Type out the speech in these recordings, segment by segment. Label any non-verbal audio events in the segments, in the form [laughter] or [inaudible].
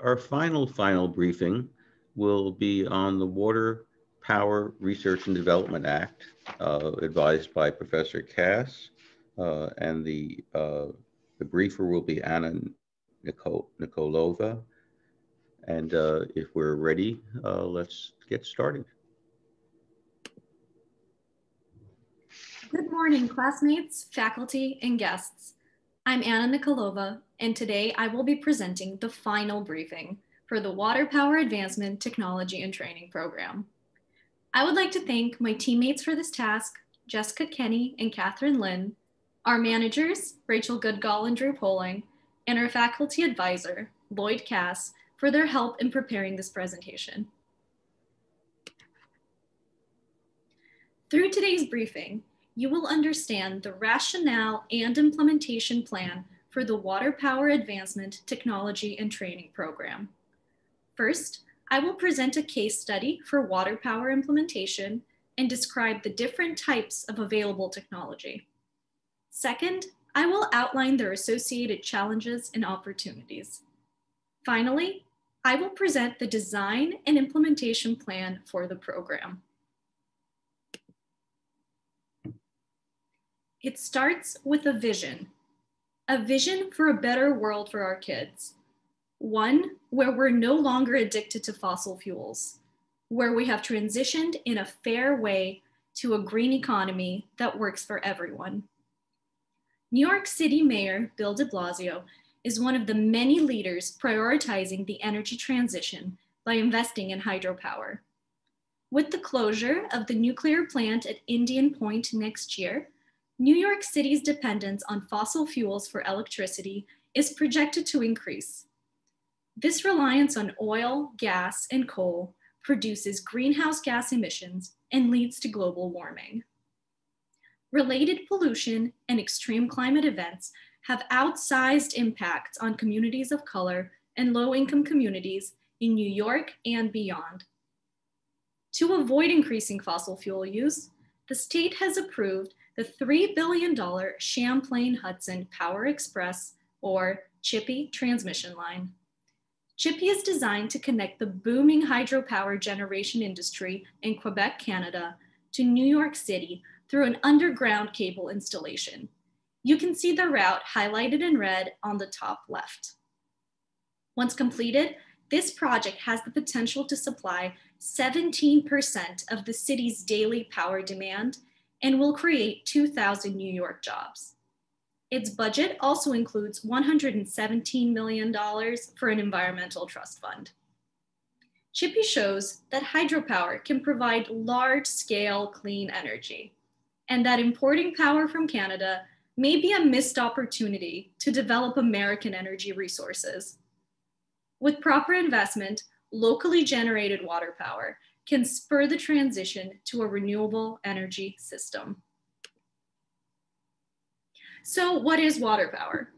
our final, final briefing will be on the Water Power Research and Development Act, uh, advised by Professor Cass. Uh, and the, uh, the briefer will be Anna Nicol Nikolova. And uh, if we're ready, uh, let's get started. Good morning, classmates, faculty, and guests. I'm Anna Nikolova, and today I will be presenting the final briefing for the Water Power Advancement Technology and Training Program. I would like to thank my teammates for this task, Jessica Kenny and Catherine Lynn, our managers, Rachel Goodgall and Drew Poling, and our faculty advisor, Lloyd Cass, for their help in preparing this presentation. Through today's briefing, you will understand the rationale and implementation plan for the Water Power Advancement Technology and Training Program. First, I will present a case study for water power implementation and describe the different types of available technology. Second, I will outline their associated challenges and opportunities. Finally, I will present the design and implementation plan for the program. It starts with a vision, a vision for a better world for our kids. One where we're no longer addicted to fossil fuels, where we have transitioned in a fair way to a green economy that works for everyone. New York City Mayor Bill de Blasio is one of the many leaders prioritizing the energy transition by investing in hydropower. With the closure of the nuclear plant at Indian Point next year, New York City's dependence on fossil fuels for electricity is projected to increase. This reliance on oil, gas, and coal produces greenhouse gas emissions and leads to global warming. Related pollution and extreme climate events have outsized impacts on communities of color and low income communities in New York and beyond. To avoid increasing fossil fuel use, the state has approved the $3 billion Champlain Hudson Power Express or CHIPPY transmission line. CHIPPY is designed to connect the booming hydropower generation industry in Quebec, Canada to New York City through an underground cable installation. You can see the route highlighted in red on the top left. Once completed, this project has the potential to supply 17% of the city's daily power demand and will create 2,000 New York jobs. Its budget also includes $117 million for an environmental trust fund. Chippy shows that hydropower can provide large scale clean energy and that importing power from Canada may be a missed opportunity to develop American energy resources. With proper investment, locally generated water power can spur the transition to a renewable energy system. So what is water power?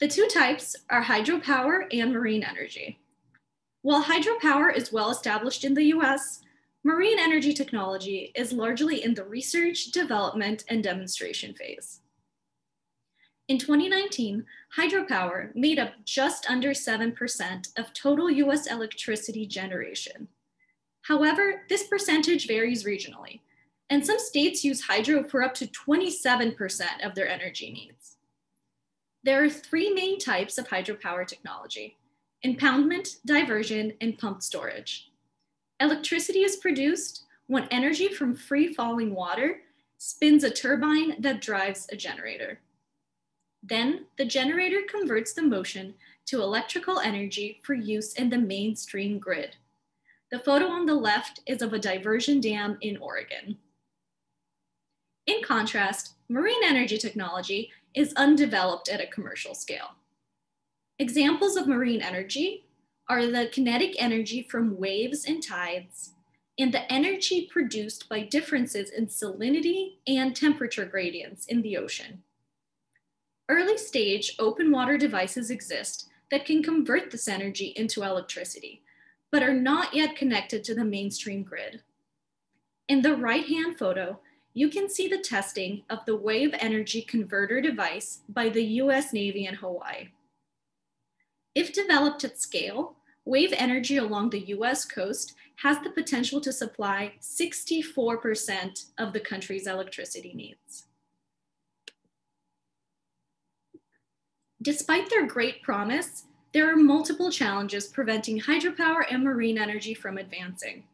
The two types are hydropower and marine energy. While hydropower is well established in the US, marine energy technology is largely in the research, development, and demonstration phase. In 2019, hydropower made up just under 7% of total US electricity generation. However, this percentage varies regionally, and some states use hydro for up to 27% of their energy needs. There are three main types of hydropower technology, impoundment, diversion, and pumped storage. Electricity is produced when energy from free falling water spins a turbine that drives a generator. Then the generator converts the motion to electrical energy for use in the mainstream grid. The photo on the left is of a diversion dam in Oregon. In contrast, marine energy technology is undeveloped at a commercial scale. Examples of marine energy are the kinetic energy from waves and tides, and the energy produced by differences in salinity and temperature gradients in the ocean. Early stage open water devices exist that can convert this energy into electricity, but are not yet connected to the mainstream grid. In the right-hand photo, you can see the testing of the wave energy converter device by the US Navy in Hawaii. If developed at scale, wave energy along the US coast has the potential to supply 64% of the country's electricity needs. Despite their great promise, there are multiple challenges preventing hydropower and marine energy from advancing.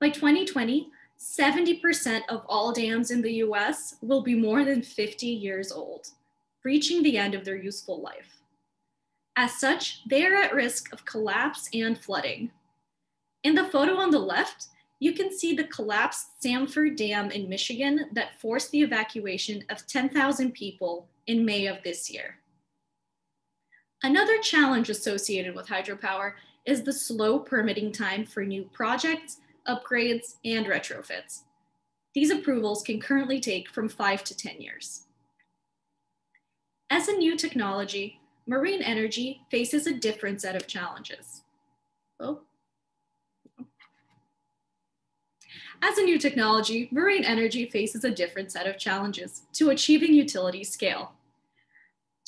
By 2020, 70% of all dams in the US will be more than 50 years old, reaching the end of their useful life. As such, they are at risk of collapse and flooding. In the photo on the left, you can see the collapsed Sanford Dam in Michigan that forced the evacuation of 10,000 people in May of this year. Another challenge associated with hydropower is the slow permitting time for new projects, upgrades, and retrofits. These approvals can currently take from five to 10 years. As a new technology, marine energy faces a different set of challenges. Oh. As a new technology, marine energy faces a different set of challenges to achieving utility scale.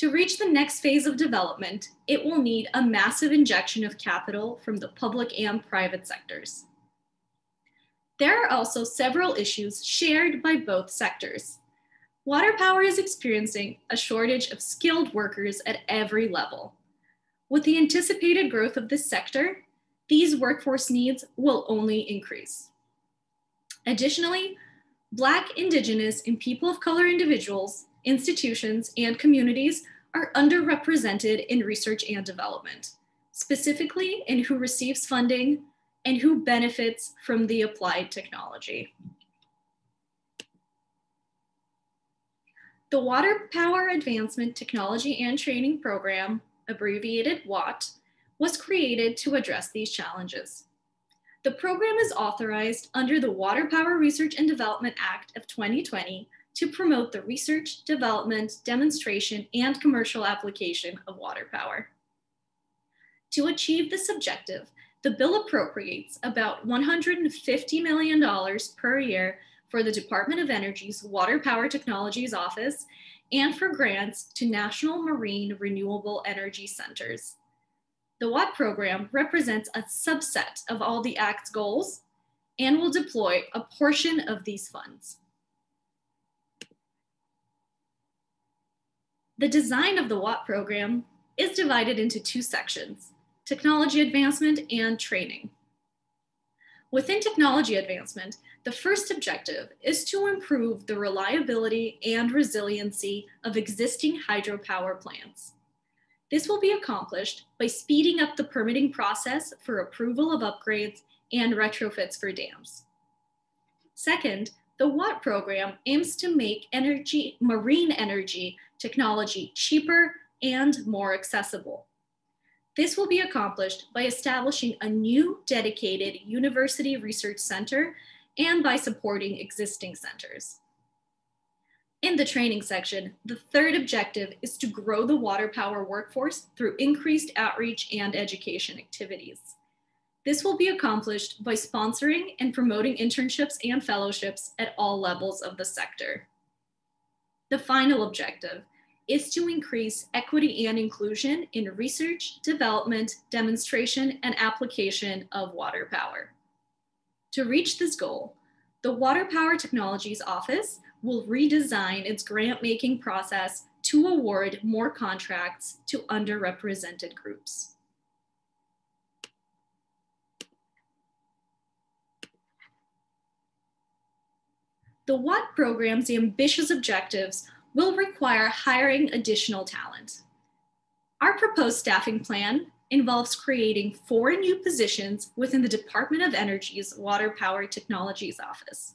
To reach the next phase of development, it will need a massive injection of capital from the public and private sectors. There are also several issues shared by both sectors. Water power is experiencing a shortage of skilled workers at every level. With the anticipated growth of this sector, these workforce needs will only increase. Additionally, Black, Indigenous, and people of color individuals institutions, and communities are underrepresented in research and development, specifically in who receives funding and who benefits from the applied technology. The Water Power Advancement Technology and Training Program, abbreviated WATT, was created to address these challenges. The program is authorized under the Water Power Research and Development Act of 2020 to promote the research, development, demonstration, and commercial application of water power. To achieve this objective, the bill appropriates about $150 million per year for the Department of Energy's Water Power Technologies Office and for grants to National Marine Renewable Energy Centers. The WATT program represents a subset of all the Act's goals and will deploy a portion of these funds. The design of the WATT program is divided into two sections, technology advancement and training. Within technology advancement, the first objective is to improve the reliability and resiliency of existing hydropower plants. This will be accomplished by speeding up the permitting process for approval of upgrades and retrofits for dams. Second, the Watt program aims to make energy, marine energy technology cheaper and more accessible. This will be accomplished by establishing a new dedicated university research center and by supporting existing centers. In the training section, the third objective is to grow the water power workforce through increased outreach and education activities. This will be accomplished by sponsoring and promoting internships and fellowships at all levels of the sector. The final objective is to increase equity and inclusion in research, development, demonstration, and application of water power. To reach this goal, the Water Power Technologies Office will redesign its grant making process to award more contracts to underrepresented groups. The WATT program's ambitious objectives will require hiring additional talent. Our proposed staffing plan involves creating four new positions within the Department of Energy's Water Power Technologies Office.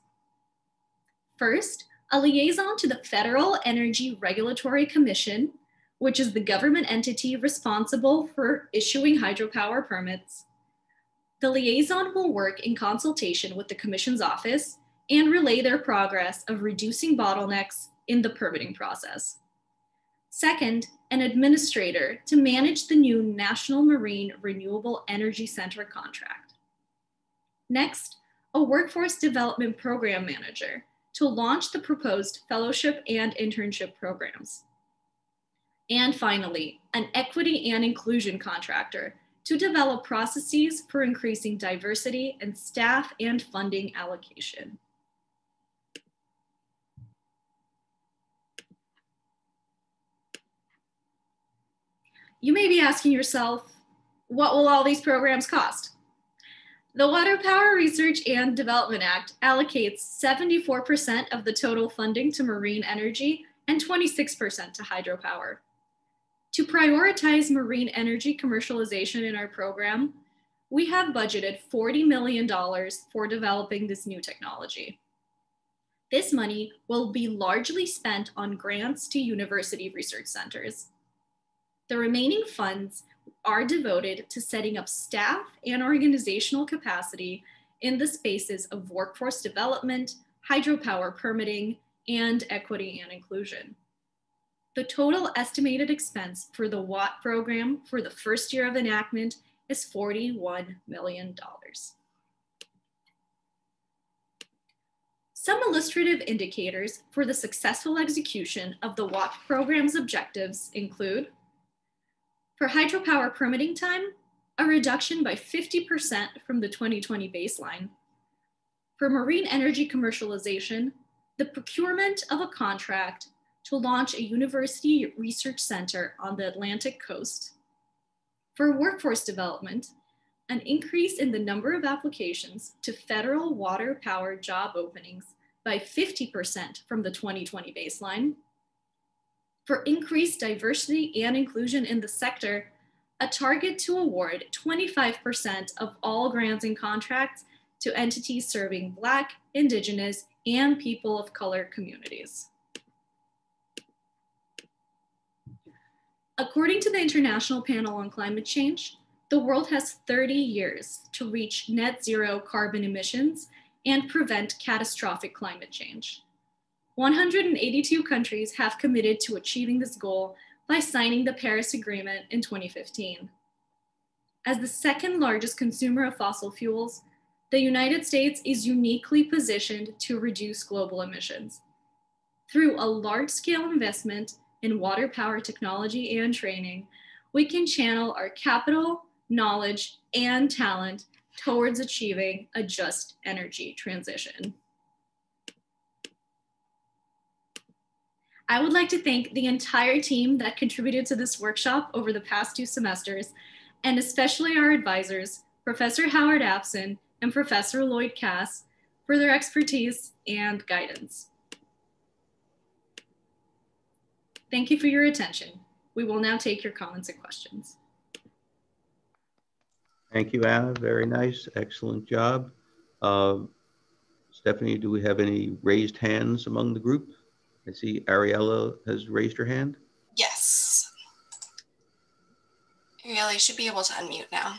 First, a liaison to the Federal Energy Regulatory Commission, which is the government entity responsible for issuing hydropower permits. The liaison will work in consultation with the Commission's office and relay their progress of reducing bottlenecks in the permitting process. Second, an administrator to manage the new National Marine Renewable Energy Center contract. Next, a workforce development program manager to launch the proposed fellowship and internship programs. And finally, an equity and inclusion contractor to develop processes for increasing diversity and staff and funding allocation. You may be asking yourself, what will all these programs cost? The Water Power Research and Development Act allocates 74% of the total funding to marine energy and 26% to hydropower. To prioritize marine energy commercialization in our program, we have budgeted $40 million for developing this new technology. This money will be largely spent on grants to university research centers. The remaining funds are devoted to setting up staff and organizational capacity in the spaces of workforce development, hydropower permitting, and equity and inclusion. The total estimated expense for the WATT program for the first year of enactment is $41 million. Some illustrative indicators for the successful execution of the WATT program's objectives include, for hydropower permitting time, a reduction by 50% from the 2020 baseline. For marine energy commercialization, the procurement of a contract to launch a university research center on the Atlantic coast. For workforce development, an increase in the number of applications to federal water power job openings by 50% from the 2020 baseline. For increased diversity and inclusion in the sector, a target to award 25% of all grants and contracts to entities serving Black, Indigenous, and people of color communities. According to the International Panel on Climate Change, the world has 30 years to reach net zero carbon emissions and prevent catastrophic climate change. 182 countries have committed to achieving this goal by signing the Paris Agreement in 2015. As the second largest consumer of fossil fuels, the United States is uniquely positioned to reduce global emissions. Through a large scale investment in water power technology and training, we can channel our capital, knowledge, and talent towards achieving a just energy transition. I would like to thank the entire team that contributed to this workshop over the past two semesters, and especially our advisors, Professor Howard Apsan and Professor Lloyd Cass, for their expertise and guidance. Thank you for your attention. We will now take your comments and questions. Thank you, Anna. Very nice. Excellent job. Uh, Stephanie, do we have any raised hands among the group? I see Ariella has raised her hand. Yes. Ariella, you should be able to unmute now.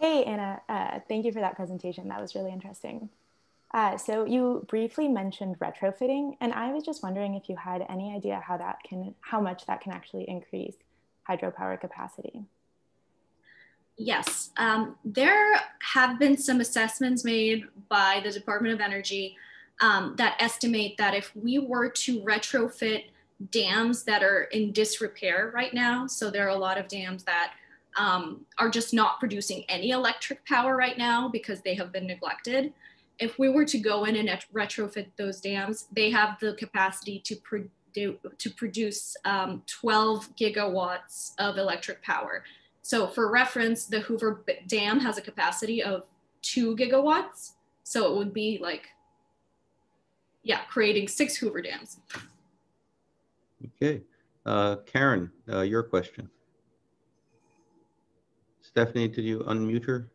Hey, Anna. Uh, thank you for that presentation. That was really interesting. Uh, so you briefly mentioned retrofitting, and I was just wondering if you had any idea how that can, how much that can actually increase hydropower capacity. Yes, um, there have been some assessments made by the Department of Energy um, that estimate that if we were to retrofit dams that are in disrepair right now, so there are a lot of dams that um, are just not producing any electric power right now because they have been neglected if we were to go in and retrofit those dams, they have the capacity to, produ to produce um, 12 gigawatts of electric power. So for reference, the Hoover Dam has a capacity of two gigawatts. So it would be like, yeah, creating six Hoover dams. Okay. Uh, Karen, uh, your question. Stephanie, did you unmute her?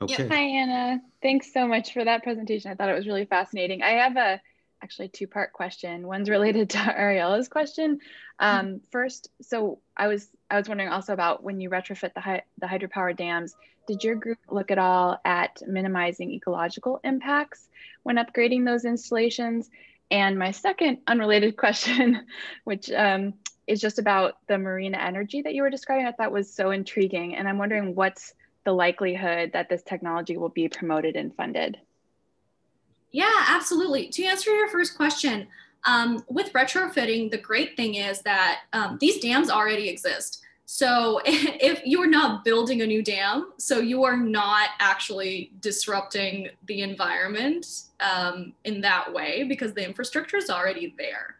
Okay. Hi, Anna. Thanks so much for that presentation. I thought it was really fascinating. I have a actually two part question. One's related to [laughs] Ariella's question. Um, first, so I was I was wondering also about when you retrofit the hy the hydropower dams. Did your group look at all at minimizing ecological impacts when upgrading those installations? And my second unrelated [laughs] question, which um, is just about the marine energy that you were describing, I thought was so intriguing. And I'm wondering what's the likelihood that this technology will be promoted and funded? Yeah, absolutely. To answer your first question, um, with retrofitting, the great thing is that um, these dams already exist. So [laughs] if you are not building a new dam, so you are not actually disrupting the environment um, in that way because the infrastructure is already there.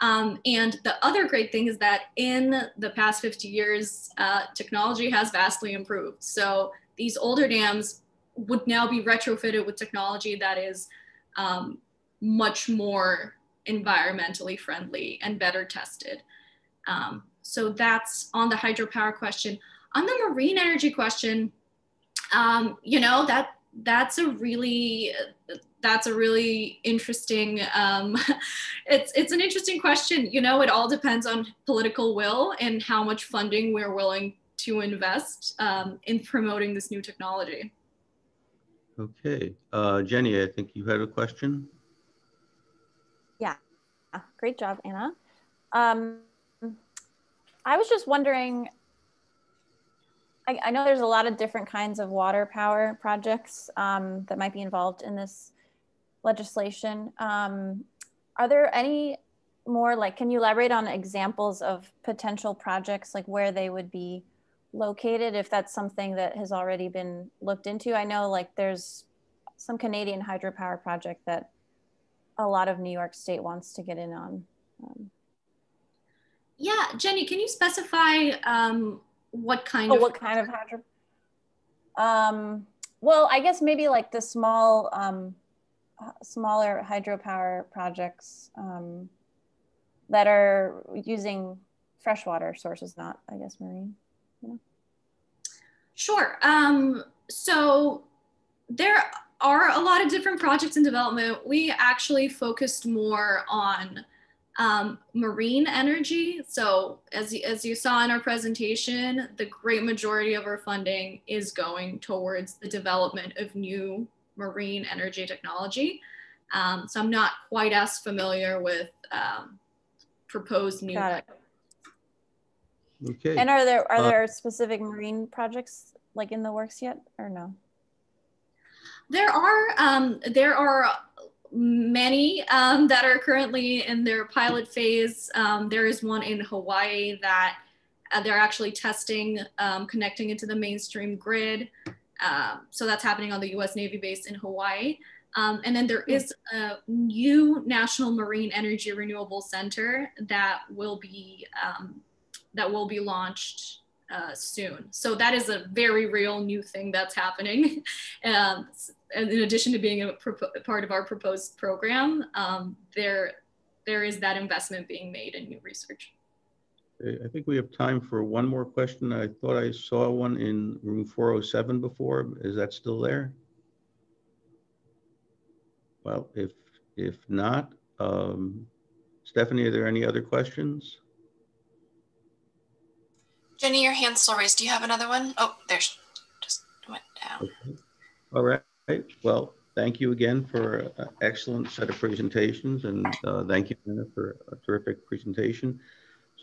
Um, and the other great thing is that in the past 50 years, uh, technology has vastly improved. So these older dams would now be retrofitted with technology that is um, much more environmentally friendly and better tested. Um, so that's on the hydropower question. On the marine energy question, um, you know that that's a really that's a really interesting um, [laughs] it's it's an interesting question you know it all depends on political will and how much funding we're willing to invest um, in promoting this new technology okay uh, jenny i think you had a question? Yeah. Great job anna. Um, I was just wondering, I, I, know there's a lot of different kinds of water power projects um, that might be involved in this legislation. Um, are there any more like, can you elaborate on examples of potential projects, like where they would be located, if that's something that has already been looked into? I know like there's some Canadian hydropower project that a lot of New York State wants to get in on. Um, yeah, Jenny, can you specify um, what kind oh, of what kind of hydro? Um, well, I guess maybe like the small, um, smaller hydropower projects um, that are using freshwater sources, not I guess marine. Sure. Um, so there are a lot of different projects in development. We actually focused more on um, marine energy. So as, as you saw in our presentation, the great majority of our funding is going towards the development of new marine energy technology. Um, so I'm not quite as familiar with um, proposed new. Got it. Okay. And are there are uh, there specific marine projects like in the works yet or no? There are um, there are many um, that are currently in their pilot phase. Um, there is one in Hawaii that uh, they're actually testing um, connecting into the mainstream grid. Um, so that's happening on the US Navy base in Hawaii. Um, and then there is a new National Marine Energy Renewable Center that will be um, that will be launched uh, soon. So that is a very real new thing that's happening. [laughs] um, in addition to being a part of our proposed program, um, there, there is that investment being made in new research. I think we have time for one more question. I thought I saw one in room 407 before. Is that still there? Well, if if not, um, Stephanie, are there any other questions? Jenny, your hand's still raised. Do you have another one? Oh, there's just went down. Okay. All right. Well, thank you again for an excellent set of presentations and uh, thank you Anna for a terrific presentation.